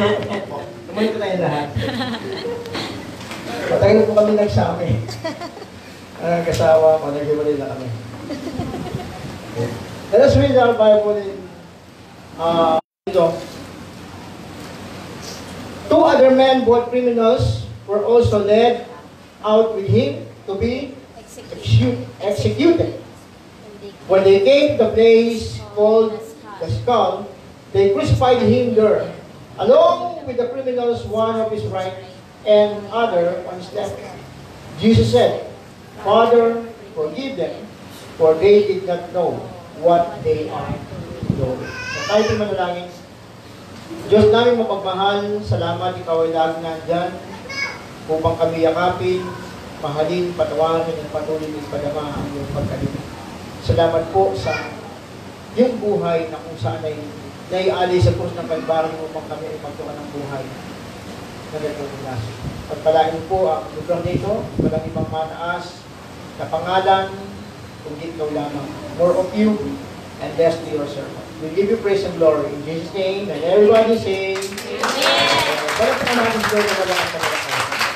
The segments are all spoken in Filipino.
Tumayo ko yung lahat. Matagal po kami nagsami. Ang kasawa ko, nag-iwalay na kami. Let us read our Bible in uh, ito. Two other men, both criminals, were also led out with him to be execu- executed. When they came to the place called the skull, they crucified him there, along with the criminals, one of his right and other on his left. Jesus said, Father, forgive them, for they did not know what they are doing. So tayo din manalangin. Diyos namin mapagmahal, salamat ikaw ay lagi nandyan upang kami yakapin, mahalin, patawarin, at patuloy ipadama ang iyong pagkalimit. Salamat po sa yung buhay na kung saan ay naiali sa krus ng Kalbaryo upang kami ay magtukan ng buhay na klase. Pagpalain po ang lugar nito, walang ibang manaas na pangalan, kundi ikaw lamang. More of you, and less to your servant. We give you praise and glory in Jesus' name, and everybody say, Amen. Balik na natin Lord na wala sa mga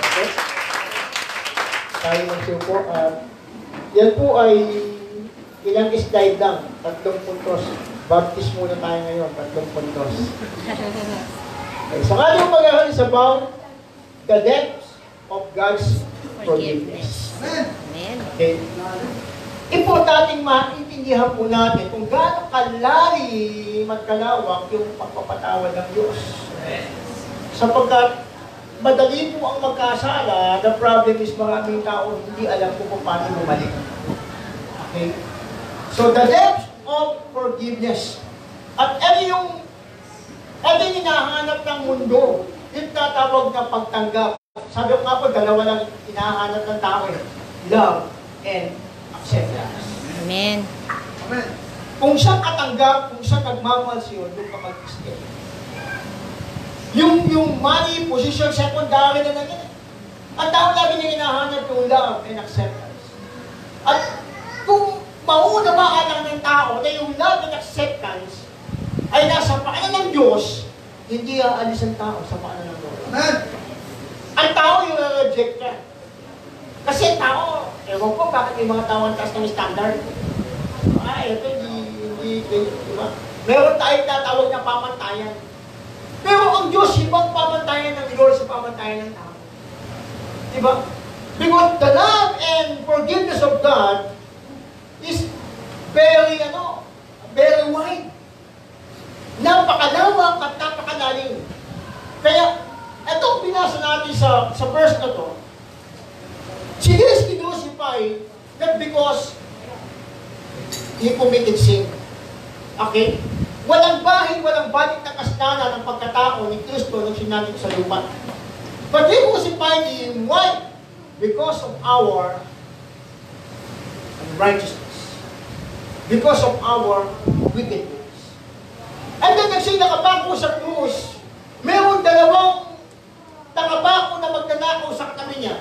Okay? Tayo magsiupo. At yan po ay ilang slide lang, tatlong puntos. Baptist muna tayo ngayon, tatlong puntos. Okay, so nga yung mag is about the depths of God's forgiveness. Amen. Okay? Importanteng maintindihan po natin kung gaano kalalim at kalawak yung pagpapatawad ng Diyos. Sapagkat madali po ang magkasala, the problem is maraming tao hindi alam kung paano bumalik. Okay? So the depth of forgiveness. At ano yung ano yung hinahanap ng mundo? Yung tatawag na pagtanggap. Sabi ko nga po, dalawa lang hinahanap ng tao eh. Love and acceptance. Amen. Kung siya katanggap, kung siya nagmamahal sa'yo, doon ka mag-stay. Yung, yung money, position, secondary na lang yan. Ang tao lagi niya hinahanap yung love and acceptance. At kung mauna ba lang ng tao na yung love and acceptance ay nasa paanan ng Diyos, hindi aalis ang tao sa paanan ng Diyos. Ang tao yung reject ka. Kasi tao, ewan ko bakit may mga tao ang taas ng standard. Ah, ito, di, di, di, di ba? Meron tayong tatawag na pamantayan. Pero ang Diyos, ibang pamantayan ng Lord sa pamantayan ng tao. Di ba? Because the love and forgiveness of God very, ano, very wide. Napakalawak at napakalalim. Kaya, itong binasa natin sa, sa verse na to, si Jesus kinusify not because he committed sin. Okay? Walang bahid, walang balik na kasalanan ng pagkatao ni Kristo nung sinabi sa lupa. But he crucified him, why? Because of our unrighteousness. Because of our wickedness. And then kasi nakabako sa krus, mayroong dalawang nakabako na magnanakaw sa katabi niya.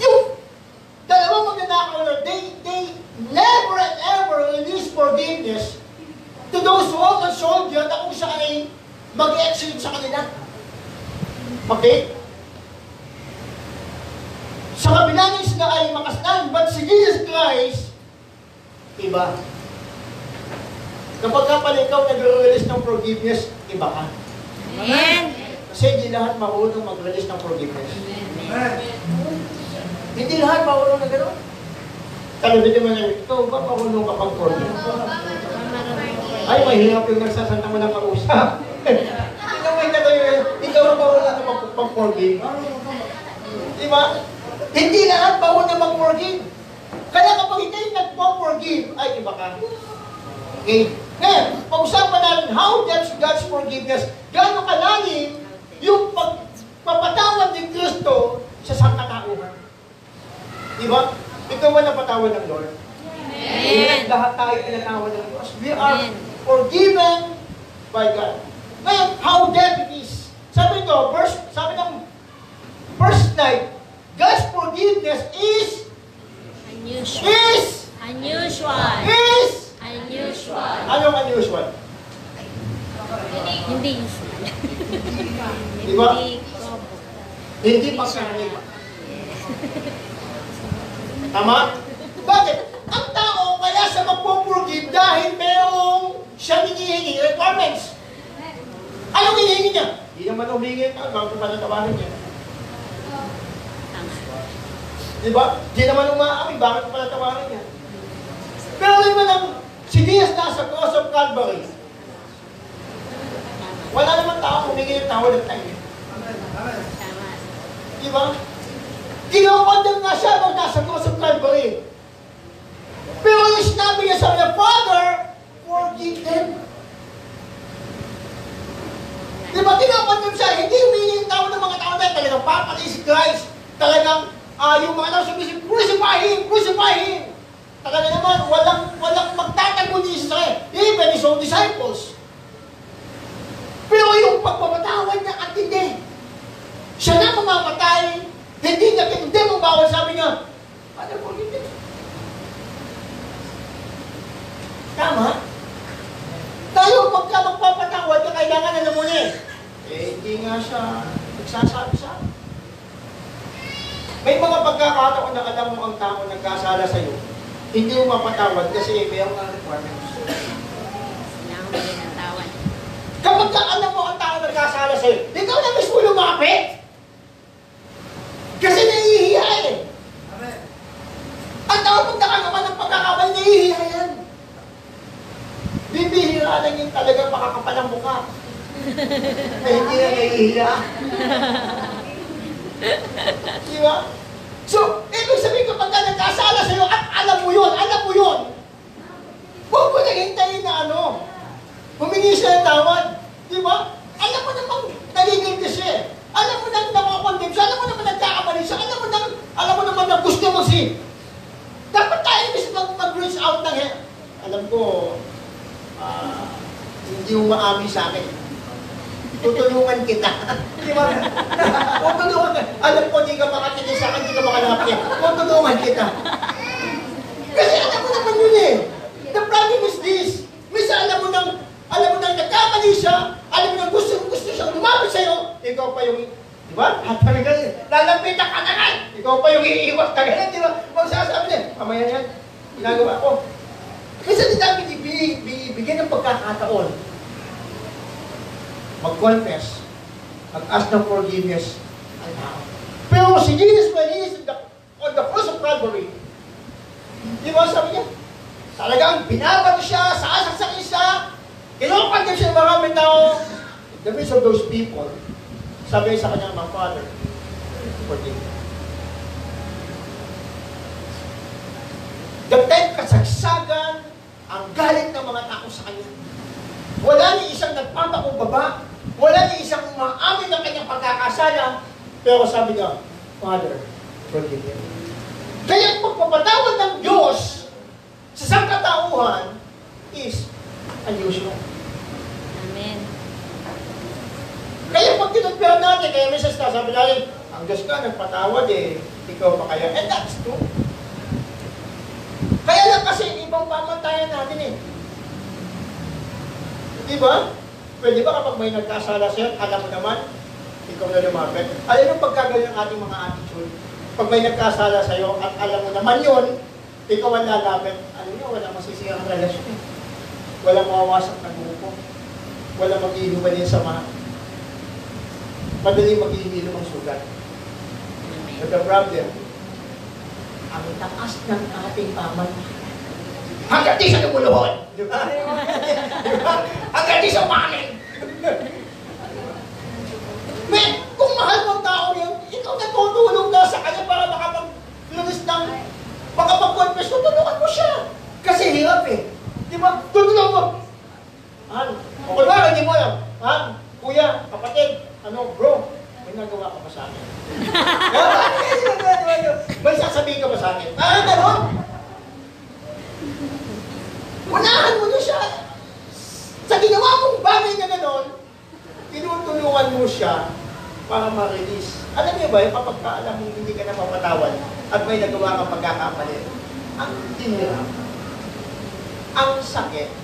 Yung dalawang magnanakaw na they, they never and ever release forgiveness to those who also sold you na kung siya ay mag-execute sa kanila. Okay? Sa kabila ng sila ay makaslan, but si Jesus Christ, iba. Kapag ka pala ikaw nag-release ng forgiveness, iba ka. Amen. Kasi hindi lahat marunong mag-release ng forgiveness. Hindi lahat marunong na gano'n. Hindi naman yung, ikaw ba marunong ka pag-forgive? Ay, mahirap yung nagsasanta mo ng kausap. Ikaw may katayo ikaw na marunong na mag-forgive. Di ba? Hindi lahat marunong mag-forgive. Kaya kapag hindi nag-forgive, ay iba ka. Okay? Ngayon, pag-usapan natin how forgiveness, gaano kalalim yung pagpapatawad ni Kristo sa sangkatauhan. Di ba? Ito ba napatawad ng Lord? Amen. Lahat tayo pinatawad ng Diyos. We are Amen. forgiven by God. Ngayon, how depth it is. Sabi ito, verse, sabi ng verse 9, God's forgiveness is, Unusual. is, Unusual. is, Unusual. anong unusual? Hindi. Di ba? Hindi. Hindi pagkaraniwan. Tama? Bakit? Ang tao kaya sa magpo-forgive dahil mayroong siya hinihingi requirements. Anong hinihingi niya? Hindi naman humingi ka, bago pa natawanan niya. Di ba? Di naman umaamin, bakit pa natawanan niya? Pero naman ang si Diaz nasa cross of Calvary, wala naman tao humingi ng tawad ng tayo. Tama. Di ba? Kinokondem nga siya nung nasa cross of Calvary. Pero yung sinabi niya sa kanya, Father, forgive them. Di ba, kinokondem siya, hindi humingi ng tao ng mga tao na talagang papatay si Christ. Talagang, ah, yung mga tao sabi crucify him, crucify him. Talaga naman, walang, walang magtatago ni Jesus sa kanya. Even his own disciples. Pero yung pagpapatawad niya at hindi. Siya na mamamatay, hindi niya hindi mo bawal sabi niya, Father, forgive them. Tama? Tayo, pagka magpapatawad ka, kailangan na muna eh. Eh, hindi nga siya nagsasabi sa. May mga pagkakataon na alam mo ang tao nagkasala sa'yo, hindi mo mapatawad kasi may ang requirements. Kailangan mo rin ng tawad. Kapag ka alam mo ang tao nagkasala sa'yo, ikaw na mismo lumapit. Kasi nahihiya eh. Ang tao pag nakagawa ng pagkakamali, nahihiya yan. Bibihira lang yung talagang makakapal ang mukha. Ay, hindi na nahihiya. Di ba? So, ibig sabihin kapag ka nagkasala sa'yo at alam mo yun, alam mo yun, huwag mo nang hintayin na ano, humingi siya ng tawad. Di ba? Alam mo namang nagiging siya eh. Alam mo nang nakakondem siya, alam mo naman nagkakamali siya, alam mo nang, alam mo naman na gusto mo si. Dapat tayo imbis mag, mag-reach out ng he- Alam ko, ah, hindi mo maamin sa akin. Tutulungan kita. Di ba? Tutulungan ka. Alam ko, hindi ka makatingin sa akin, hindi ka makalapit. Tutulungan kita. Kasi alam mo naman yun eh. The problem is this. Minsan alam mo nang, alam mo nang nagkamali siya, alam mo nang gusto, gusto siyang lumapit sa'yo, ikaw pa yung, di ba? At talaga, lalapitan ka na nga. Ikaw pa yung iiwas ka ganun, di ba? Magsasabi niya, mamaya yan, ginagawa ko. Minsan hindi namin ibig- ibig- bigyan ng pagkakataon. Mag-confess, mag-ask ng forgiveness ang tao. Pero si Jesus, when he is the, on the cross of Calvary, Di ba sabi niya? Talagang binabato siya, sasaksakin siya, kinupan niya siya ng maraming tao. The midst of those people, sabi sa kanya, My Father, forgive me. Dagdag kasagsagan ang galit ng mga tao sa kanya. Wala ni isang nagpapakumbaba, wala ni isang umaamin ng kanyang pagkakasala, pero sabi niya, Father, forgive me. Kaya ang pagpapatawad ng Diyos sa sangkatauhan is unusual. Amen. Kaya pag tinagpira natin, kaya may sabi natin, ang Diyos ka nagpatawad eh, ikaw pa kaya? And that's true. Kaya lang kasi ibang pamantayan natin eh. Di ba? Pwede ba kapag may nagkasala sa'yo, alam mo naman, ikaw na lumapit? Alam mo pagkagaling ng ating mga attitude? Pag may nagkasala sa'yo at alam mo naman yun, ikaw ang lalapit, ano yun, wala masisiyang ang relasyon eh. Walang mawawasak na grupo. Walang mag-iinuman yung sama. Madali mag-iinom ang sugat. But the problem, ang taas ng ating pamantayan. Hanggang di sa lumuluhod. Di ba? Di ba? Hanggang di sa pangin. May, kung mahal mo ang tao yun, ikaw natutulong ka sa kanya para makapag-lunis ng, makapag-confess, tutulungan mo siya. Kasi hirap eh. Di ba? Tutulungan mo. Han, o kung hindi mo alam. Han, kuya, kapatid, ano, bro, may nagawa ka ba sa akin? may sasabihin ka ba sa akin? Ah, gano'n? Unahan mo na siya. Sa ginawa mong bagay na gano'n, tinutulungan mo siya para ma-release. Alam niyo ba, yung kapag ka alam mo hindi ka na mapatawad at may nagawa kang pagkakamali, ang tinira, ang sakit,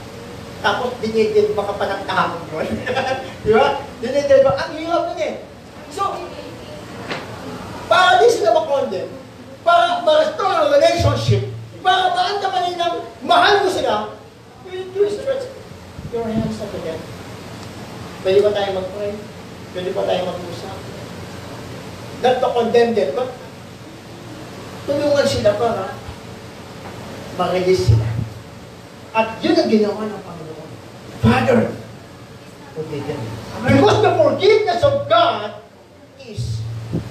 Tapos dinidid baka pa ng kahapon yun. Di ba? Dinidid ba? Ang hirap nun eh. So, para di sila makondem, para ma-restore ang relationship, para maandaman nilang mahal mo sila, you to stretch your hands up again. Pwede ba tayo mag-pray? Pwede ba tayo mag-usap? Not to condemn them, but tulungan sila para ma-release sila. At yun ang ginawa ng. Father, forgive them. Because the forgiveness of God is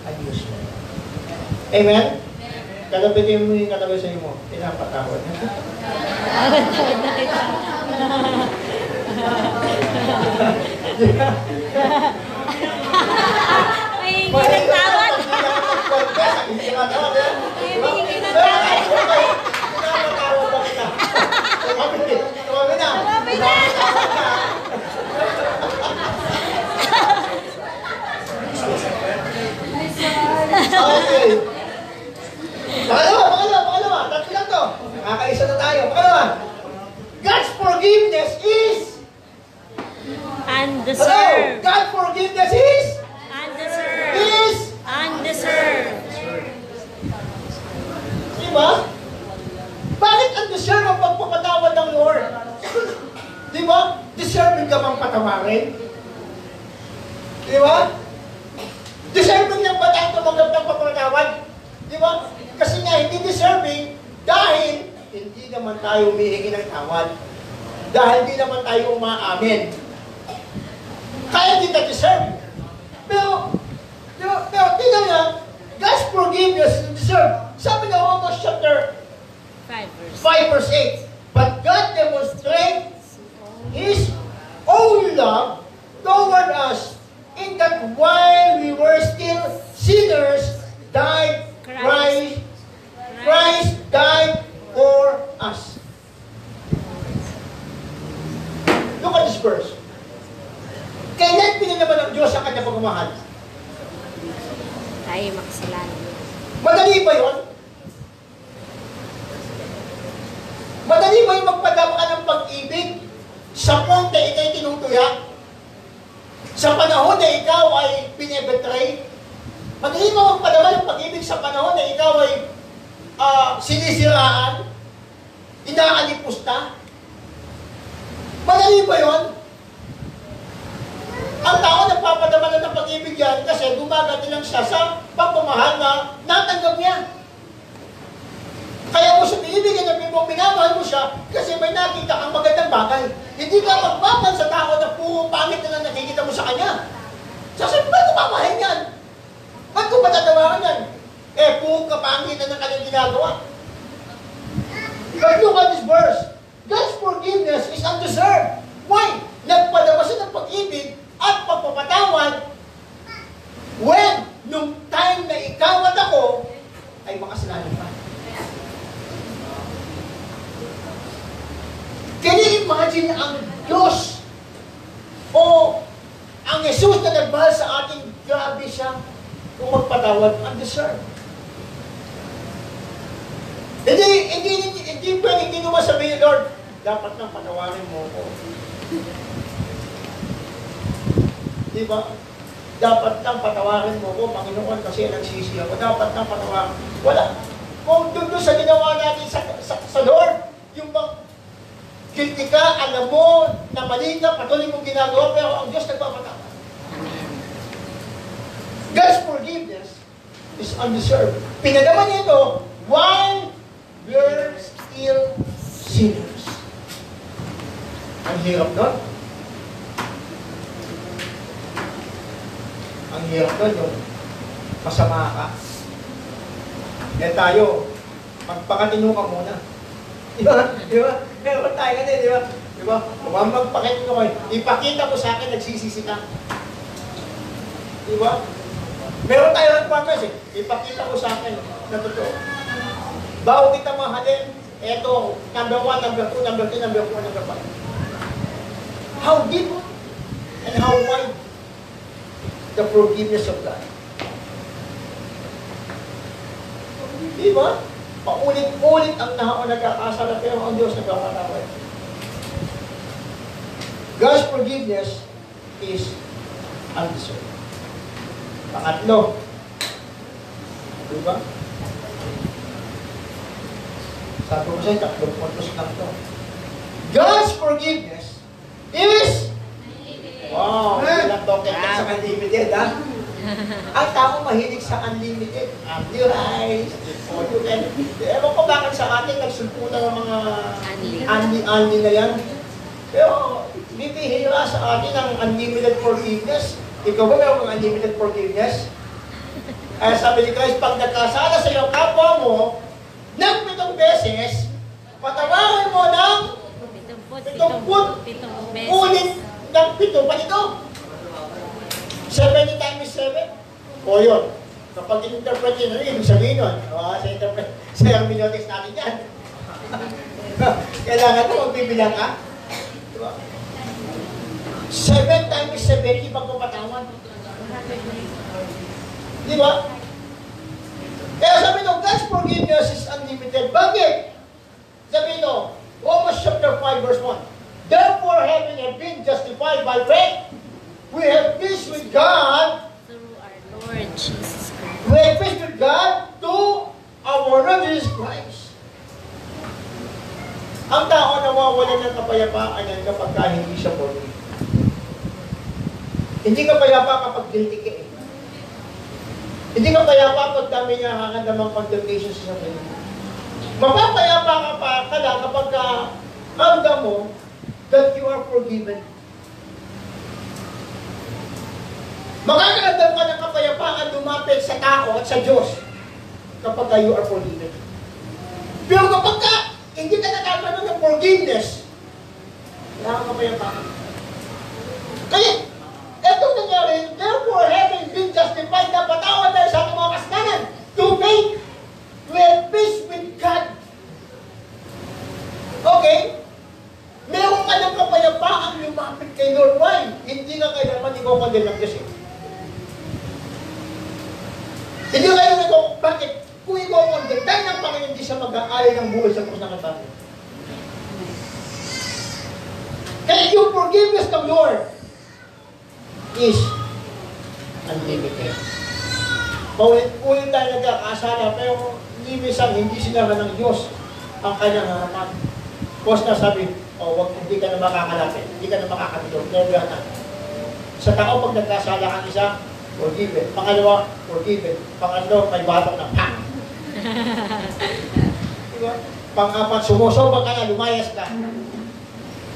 unusual. Amen? Kalabitin mo yung katabi sa mo. Pinapatawad. May ginagtawad. Kaya hindi deserve. Pero, di ba, pero tingnan nga, God's forgiveness is deserve. Sabi na Romans chapter Five verse. 5 verse 8. But God demonstrates His own love toward us in that while we were still sinners, died Christ, Christ died for us. Look at this verse. Kailan pinanaman ng Diyos ang kanyang pagmamahal? Tayo makasalanan. Madali ba yun? Madali ba yung magpadama ka ng pag-ibig sa point na ikay tinutuya? Sa panahon na ikaw ay pinebetray? Madali ba magpadama ng pag-ibig sa panahon na ikaw ay ah, sinisiraan? Inaalipusta? Madali ba yun? Ang tao nagpapadama na ng pag-ibig yan kasi gumagati lang siya sa pagmamahal na natanggap niya. Kaya mo siya binibigyan ng mo, minamahal mo siya kasi may nakita kang magandang bagay. Hindi ka magmamahal sa tao na puro pangit na lang nakikita mo sa kanya. Sasabi, ba't ko mamahalin yan? Ba't ko patatawaran yan? Eh, puro kapangit na ng kanyang ginagawa. But look at this verse. God's forgiveness is undeserved. Why? Nagpadama siya ng pag-ibig at pagpapatawad when nung time na ikaw at ako ay makasalanan pa. Can you imagine ang Diyos o ang Jesus na nagmahal sa ating grabe siya kung magpatawad undeserved. Hindi, hindi, hindi, hindi pwede, hindi naman sabihin, Lord, dapat nang patawarin mo ko. Di ba? Dapat nang patawarin mo ko, Panginoon, kasi nagsisi ako. Dapat nang patawarin. Wala. Kung doon sa ginawa natin sa, sa, sa Lord, yung bang guilty ka, alam mo na mali ka, patuloy mong ginagawa, pero ang Diyos nagpapatawad. God's forgiveness is undeserved. Pinagawa niya ito while we're still sinners. Ang hirap nun. Ang hirap nun yung masama ka. Eh tayo, magpakatino ka muna. Di ba? Di ba? Meron tayo ganun, di ba? Di ba? Kung magpakatino ka, ipakita mo sa akin, nagsisisi ka. Di ba? Meron tayo ng promise eh. Ipakita mo sa akin na totoo. Bago kita mahalin, eto, number one, number two, number three, number four, number five. How deep and how wide the forgiveness of God. Di ba? Paulit-ulit ang tao nagkakasala pero ang Diyos nagkakatawad. God's forgiveness is undeserved. Pangatlo, di ba? Sabi ko sa'yo, tatlong puntos lang to. God's forgiveness is Wow, hindi lang to kaya sa unlimited, ha? Ang tao mahilig sa unlimited. Unli rice, all you can. Ewan ko bakit sa atin nagsulputan ng mga unli-unli na yan. Pero, bibihira sa atin ang unlimited forgiveness. Ikaw ba meron kang unlimited forgiveness? Kaya sabi ni Christ, pag nagkasala sa iyong kapwa mo, ng pitong beses, patawarin mo ng Pitumput, ulit ng pito pa nito. 70 times 7. O yun. Kapag in-interpret yun, ano ibig sabihin nun? O, sa interpret, sa hermeneutics natin yan. Kailangan mo, magbibilang ka. Diba? 7 times 70 pagpapatawan. Di ba? Kaya sabi nyo, God's forgiveness is unlimited. Bakit? Sabi nyo, Romans chapter 5 verse 1. Therefore, having been justified by faith, we have peace with God Through our Lord Jesus Christ. We have peace with God to our Lord Jesus Christ. Ang tao nawawalan ng kapayapaan yan kapag ka hindi siya forgive. Hindi ka payapa kapag guilty ka eh. Hindi ka payapa kapag dami niya nakakandamang condemnation sa sarili. Mapapayapa ka pa ka lang kapag ka ramdam mo that you are forgiven. Makakaramdam ka ng kapayapaan lumapit sa tao at sa Diyos kapag ka you are forgiven. Pero kapag ka hindi ka nakakaroon ng forgiveness, wala kang kapayapaan. Kaya, etong nangyari, therefore having been justified na patawad tayo sa mga kasalanan, to make have peace with God. Okay? Meron ka ng kapayapaang kay Lord. Why? Hindi ka kailangan ikaw ng Diyos eh. Hindi ka kailangan ikaw, bakit? Kung ikaw kandil, dahil ng Panginoon, hindi siya mag-aalay ng buhay sa krus ng katano. Kaya yung forgiveness ng Lord is unlimited. Paulit-ulit tayo nagkakasala, pero hindi minsan, hindi sinabi ng Diyos ang kanyang harapan. Tapos na sabi, oh, wag, hindi ka na makakalapit, hindi ka na makakatulog, never na. Sa tao, pag nagkasala kang isa, forgiven. Pangalawa, forgiven. Pangatlo, may batok na pa. diba? Pang-apat, sumusobag ka na, lumayas ka.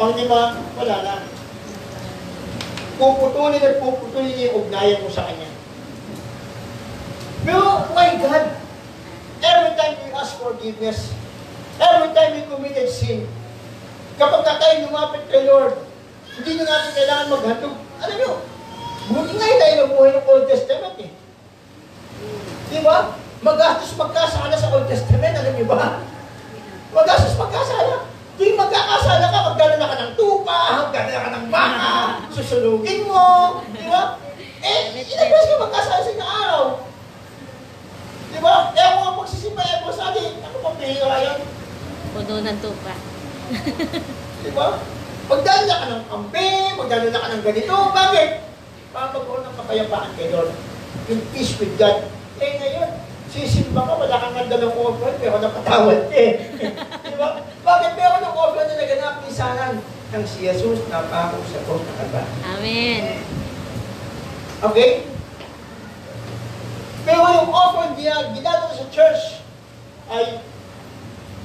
Pang-lima, wala na. Puputulin at puputulin niya yung ugnayan mo sa kanya. Pero, my God, every time we ask forgiveness, every time we committed sin, kapag ka tayo lumapit kay Lord, hindi na natin kailangan maghatog. Alam nyo, buti nga tayo nabuhay ng Old Testament eh. Di ba? Magastos magkasala sa Old Testament, alam nyo ba? Magastos magkasala. Di magkakasala ka, magdala ka ng tupa, magdala ka ng baka, susunugin mo, di ba? Eh, beses ka magkasala sa araw. Di ba? Eh, ako ang magsisimba, eh, mo sa atin, ako pang pihira yan. Puno ng tupa. Di ba? Magdala ka ng kambing, magdala ka ng ganito. Bakit? Para magkaroon ng kapayapaan kay Lord. In peace with God. Eh ngayon, sisimba ka, wala kang ganda ng offering, pero napatawad eh. Di ba? Bakit meron ng offering na naganap minsanan? Nang si Jesus napako sa cross na. Amen. Okay? Pero yung offering niya, ginagawa sa church, ay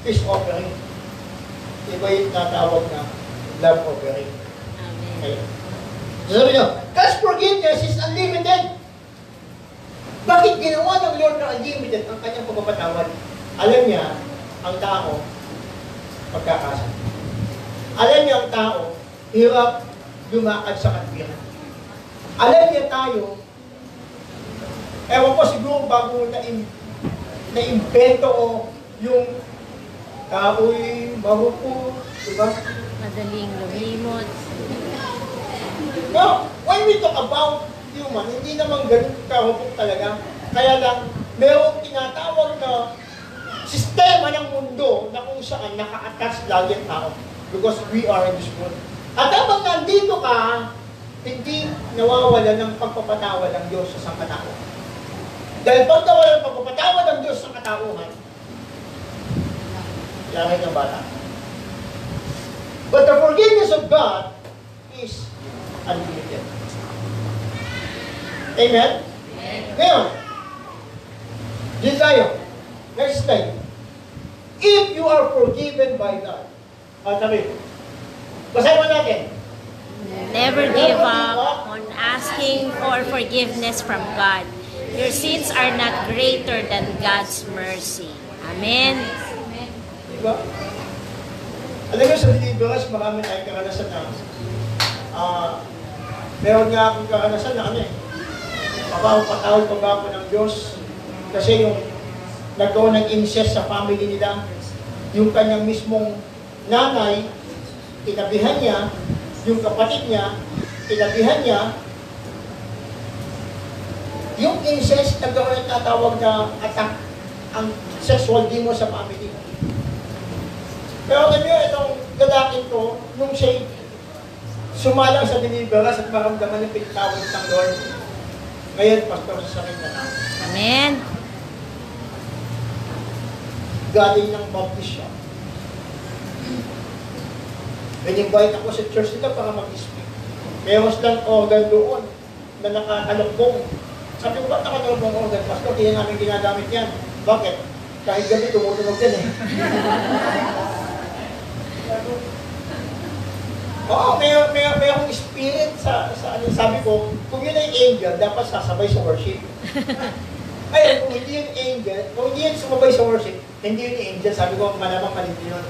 peace offering. Iba yung tatawag na love offering. Amen. Okay. Sabi nyo, God's forgiveness is unlimited. Bakit ginawa ng Lord na unlimited ang kanyang pagpapatawad? Alam niya, ang tao, pagkakasal. Alam niya ang tao, hirap lumakad sa katwiran. Alam niya tayo, ewan ko siguro bago na na-invento o yung tao'y marupo, di ba? Madaling lumimot. No, when we talk about human, hindi naman ganun kahupok talaga. Kaya lang, mayroong tinatawag na sistema ng mundo na kung saan naka-attach lagi ang tao. Because we are in this world. At habang nandito ka, hindi nawawala ng pagpapatawad ng Diyos sa sangkatauhan. Dahil pag nawala ng pagpapatawad ng Diyos sa katauhan, langit ng bata. But the forgiveness of God is unlimited. Amen? Ngayon, dito tayo. Next slide. If you are forgiven by God, at sabi, basahin mo natin. Never give up on asking for forgiveness from God. Your sins are not greater than God's mercy. Amen. Diba? Alam mo sa deliverance, marami tayong karanasan na ah, meron nga akong karanasan na ano eh, mapapatawad pa ba ako ng Diyos? Kasi yung nagkaroon ng incest sa family nila, yung kanyang mismong nanay, tinabihan niya, yung kapatid niya, tinabihan niya, yung incest, nagkaroon ng tatawag na attack, ang sexual demon sa family. Pero alam niyo, itong lalaking to, nung siya sumalang sa deliverance at maramdaman yung pinitawad ng Lord, ngayon, pastor sa sakit na namin. Amen. galing ng baptist siya. In-invite ako sa church nila para mag-speak. Meron silang organ doon na nakakalokbong. Sabi ko, ba't nakakalokbong organ? Pastor, na namin ginagamit yan. Bakit? Kahit gabi tumutunog yan eh. Oo, may, may, may akong spirit sa, sa ano, sabi ko, kung yun ay angel, dapat sasabay sa worship. Ayun, kung hindi yung angel, kung hindi yun sumabay sa worship, hindi yun angel, sabi ko, malamang malindi yun.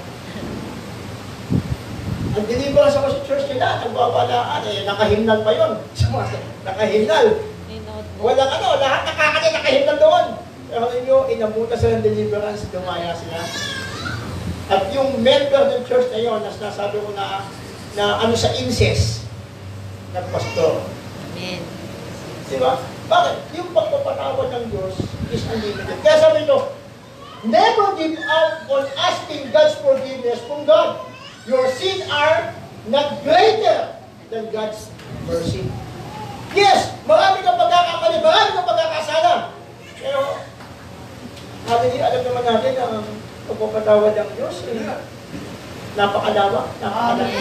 Ang deliverance ako sa church nila, nagbabalaan, eh, nakahimnal pa yun. nakahimnal. Walang ano, lahat nakakanya nakahimnal doon. Pero ninyo, inabuta sila ng deliverance, dumaya sila. At yung member ng church na yun, na sinasabi ko na, na ano sa incest, nagpastor. Amen. Di ba? Bakit? Yung pagpapatawad ng Diyos is unlimited. Kaya sabi nyo, never give up on asking God's forgiveness from God. Your sin are not greater than God's mercy. Yes, marami kang pagkakamali, marami kang pagkakasala. Pero, sabi niya, alam naman natin na ang pagpapatawad ng Diyos, eh, napakalawa, napakalaki.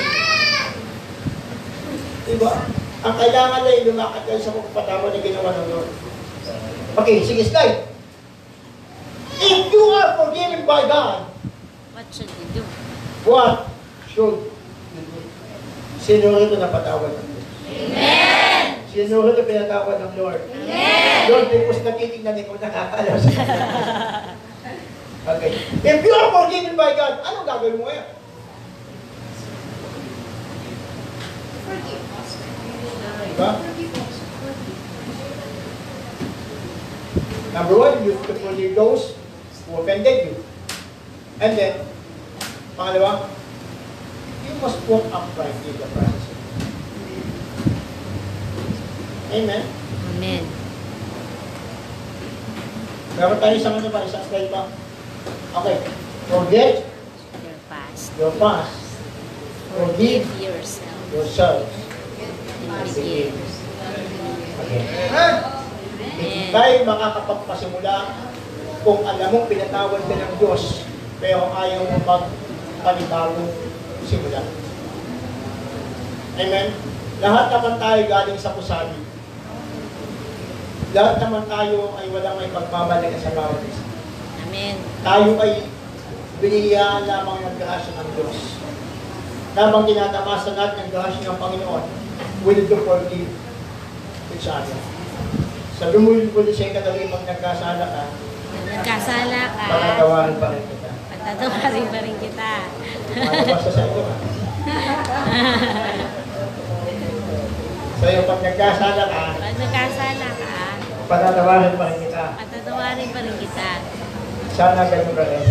Diba? Ang kailangan lang ay lumakad kayo sa pagpapatawad na ginawa ng Lord. Okay, sige, slide. If you are forgiven by God, What should we do? what should you do? Sino rito napatawad ng Diyos? Amen! Sino rito pinatawad ng Lord? Amen! Lord, di po natitignan ikaw nakakaalam sa. Okay. If you are forgiven by God, anong gagawin mo ngayon? Diba? Number one, you have to forgive those who offended you. And then, pangalawa, you must walk upright in the presence of God. Amen? Amen. Meron tayo isang ano pa, isang slide pa. Okay. Forget Your past. your past. Forgive yourself. yourselves. And begin. Okay. Hindi tayo makakapagpasimula kung alam mong pinatawad ka ng Diyos pero ayaw mo magpanibagong simula. Amen? Lahat naman tayo galing sa kusabi. Lahat naman tayo ay walang may pagmamalaga sa bawat isa. Amen. Tayo ay biniyaan lamang ng grasya ng Diyos. Habang tinatamasa natin ng grasya ng Panginoon, need to forgive each other. Sabi mo yun po siya kadali pag nagkasala ka, nagkasala ka, patatawarin pa rin kita. patatawarin pa rin kita. Malabas sa sa'yo ha. Sa'yo pag nagkasala ka, Pag nagkasala ka, patatawarin pa rin kita. patatawarin pa rin kita. Sana ganun ka rin.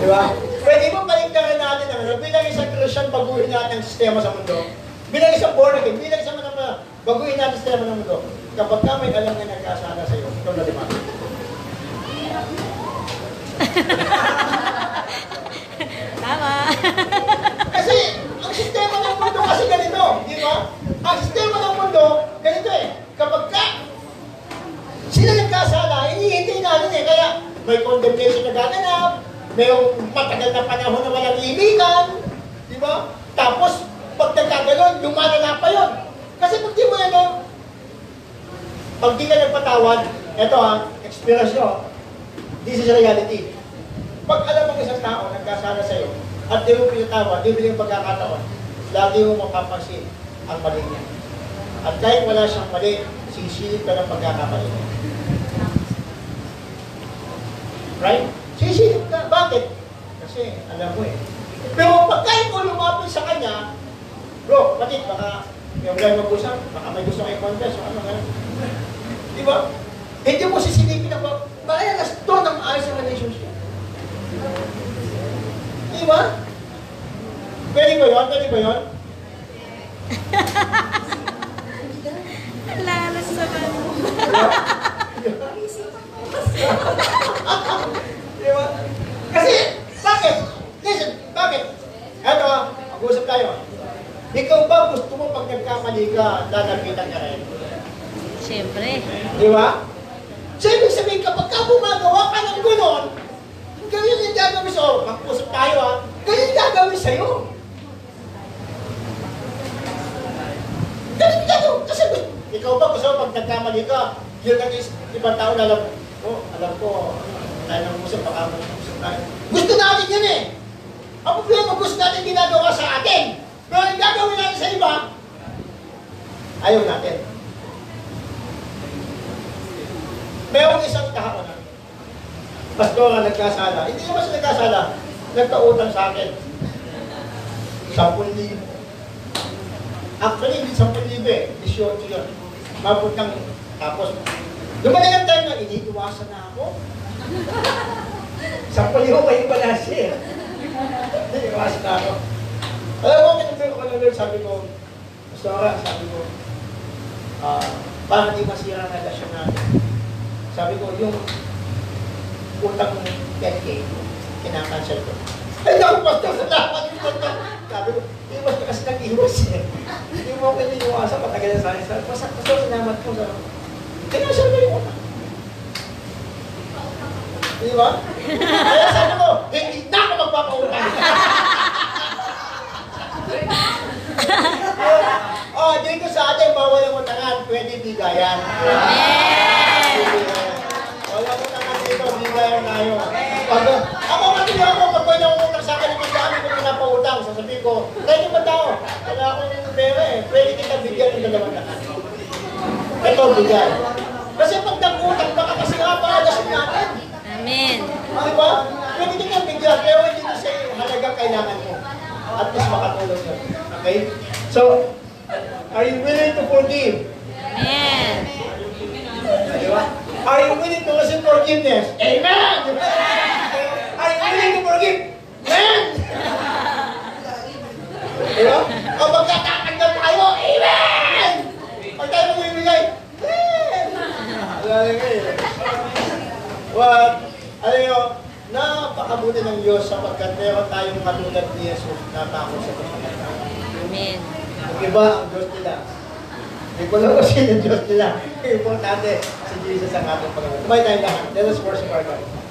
Di ba? Pwede mo paligtarin natin ang ano, bilang isang Christian, baguhin natin ang sistema sa mundo. Bilang isang born again, bilang isang manama, baguhin natin ang sistema ng mundo. Kapag ka may alam na nagkasala sa'yo, ikaw na lima. Tama. kasi, ang sistema ng mundo kasi ganito, di ba? Ang Kapag ka, sila nagkasala, hinihintay natin eh. Kaya may condemnation na gaganap, mayroong matagal na panahon na walang ibigan, di ba? Tapos, pag nagkaganon, lumalala pa yun. Kasi pag di mo ano, pag di ka nagpatawad, eto ha, experience this is reality. Pag alam mong isang tao nagkasala sa'yo, at di mo pinatawad, di mo yung pagkakataon, lagi mo makapansin ang mali niya. At kahit wala siyang mali, sisilip ka ng pagkakamali. Right? Sisilip ka. Bakit? Kasi alam mo eh. Pero pag kahit mo lumapit sa kanya, bro, bakit? Baka yung gano'n mag-usap, baka may gusto kayo contest o ano gano'n. Di ba? Hindi mo sisilipin na ba? Kaya nas doon ang ayos ng relationship. Di ba? Pwede ba yun? Pwede ba yun? Lalas naman. Di ba? Kasi, bakit? Listen, bakit? Eto, mag-usap tayo. Ikaw ba gusto mo pag nagkamali ka, lalapitan ka rin? Siyempre. Di ba? So, ibig sabihin, kapag ka gumagawa ka ng gano'n, ganyan yung gagawin sa'yo. Mag-usap tayo ah. Ganyan yung gagawin sa'yo. Ganyan yung gagawin. Kasi ikaw ba gusto pag nagkamali ka, yun ang ibang tao na alam, oh, alam ko, baka mo nang usap tayo. Gusto natin yun eh. Ang problema, gusto natin ginagawa sa atin. Pero ang gagawin natin sa iba, ayaw natin. Merong isang tao na, pastor na nagkasala. Hindi naman siya nagkasala. Nagkautang sa akin. 10,000. Actually, hindi 10,000 eh. 18 yun. Mabot ng, tapos, dumating ang time na iniiwasan na ako. 10,000 pa yung pala siya. Iniiwasan na ako. Alam mo, kinagpiro ko na Lord, sabi ko, Pastora, sabi ko, ah, para di masira ang relasyon natin. Sabi ko, yung utang 10K, kinakancel ko. Ay, naku, pastor, salamat yung pastor. Sabi ko, iwas ka kasi nag-iwas eh. Hindi mo ako iniiwasan, patagal na sa akin. Sabi ko, po. Sabi ko, Kinancel ko yung utang. Di ba? Kaya sabi ko, hindi na ako magpapautang. oh, dito sa atin, bawal ang utangan, pwede bigayan. Amen! Wala ko na dito, bigayan tayo. Pag, ako kasi ako, sasabihin ko, kaya yung tao, wala akong pera eh, pwede kita bigyan ng dalawang daan. Ito, bigyan. Kasi pag nag-utang ka kasi nga, pakagasin natin. Amen. Di ba? Pwede kita bigyan, pero hindi na sa halagang kailangan mo. At least makatulong yun. Okay? So, are you willing to forgive? Amen. Di ba? Are you willing to receive forgiveness? Amen! Di ba? Are you willing to forgive? Amen! Di ba? O magkakakagdal tayo, Amen! Pag tayo mamimigay, Amen! Wala na nga eh. What? Alam nyo, napakabuti ng Diyos sapagkat meron tayong katulad ni Jesus na tako sa pagkakataon. Amen. Ang iba, ang Diyos nila. Hindi ko lang kasi yung Diyos nila. Importante, si Jesus ang ating Panginoon. Tumay tayo lahat. Let us worship our God.